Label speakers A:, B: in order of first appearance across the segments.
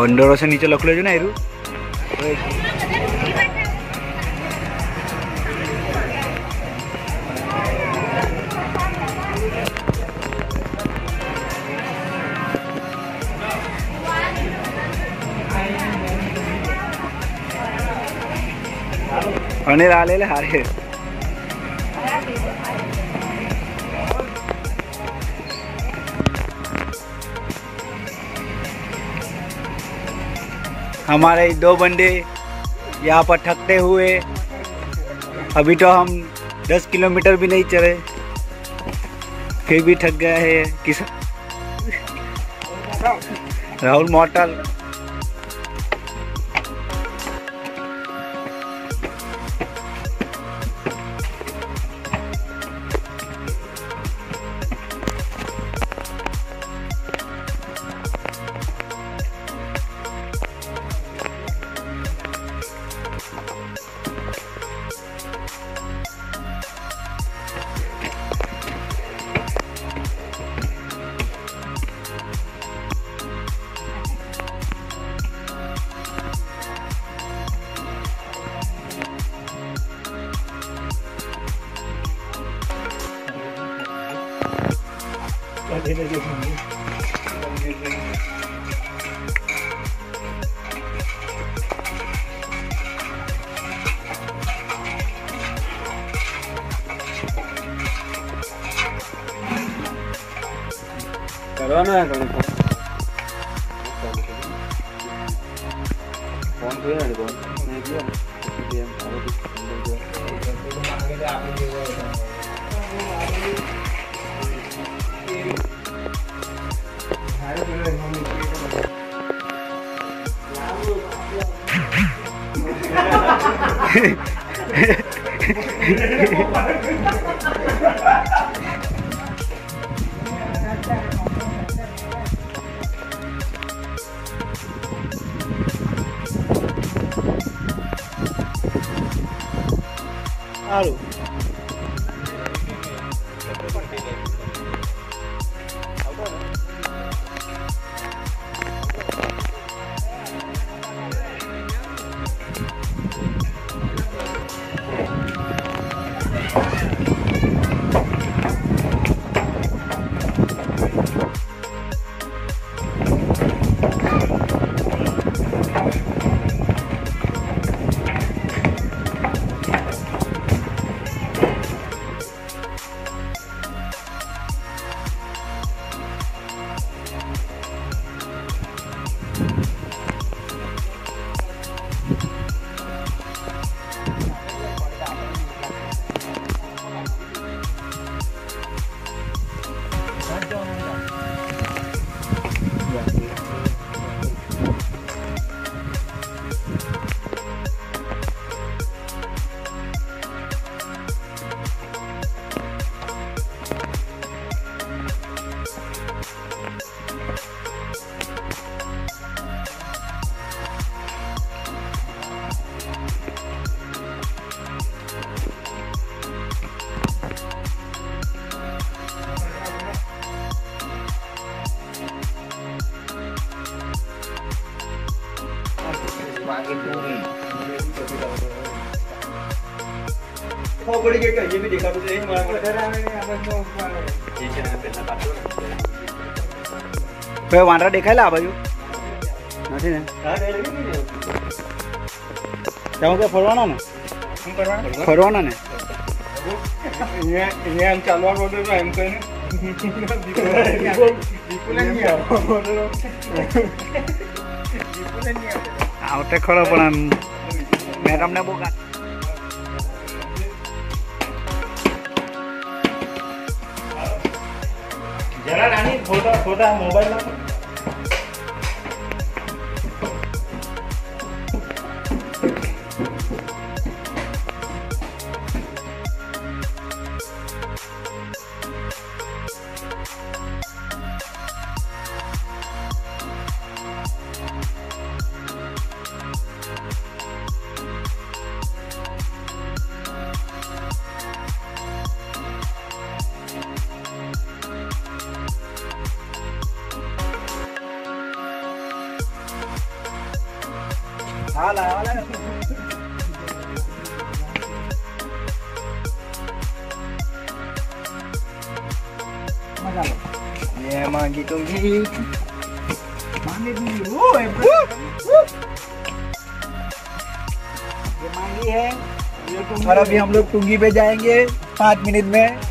A: બંડરો છે નીચે લખેલું છે ને એરું અને રાલેલે હારે हमारे दो बंदे यहाँ पर थकते हुए, अभी तो हम 10 किलोमीटर भी नहीं चले, फिर भी थक गए हैं किसान राहुल मोटल
B: đây là dùng Corona rồi con. Con thứ này con. Này kia. Tiền.
A: Alô.
B: ખબર પડી ગઈ કે હજી બી દેખાતું નહીં મારા
A: વાંદરા દેખાયેલા આ બાજુ? નથી ને? ત્યાં કે ફરવાના ને? ફરવાના ને?
B: એમ ચાલવા બોલ્યો એમ કહીને?
A: આવતે ખરો પણ આમ મેડમને બહુ
B: जरा
A: राणी थोडा थोडा मोबाईल ये ये मांगी। है। और अभी हम लोग टुंगी पे जाएँगे पाँच मिनट में।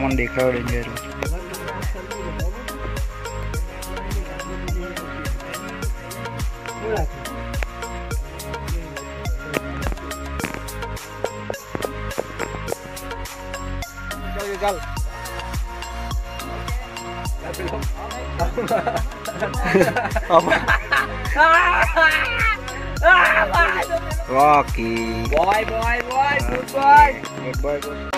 A: મને દેખાડો ડેન્જર
B: ચાલ
A: Rocky.
B: Boy, boy, boy, good boy.
A: Good boy, good boy.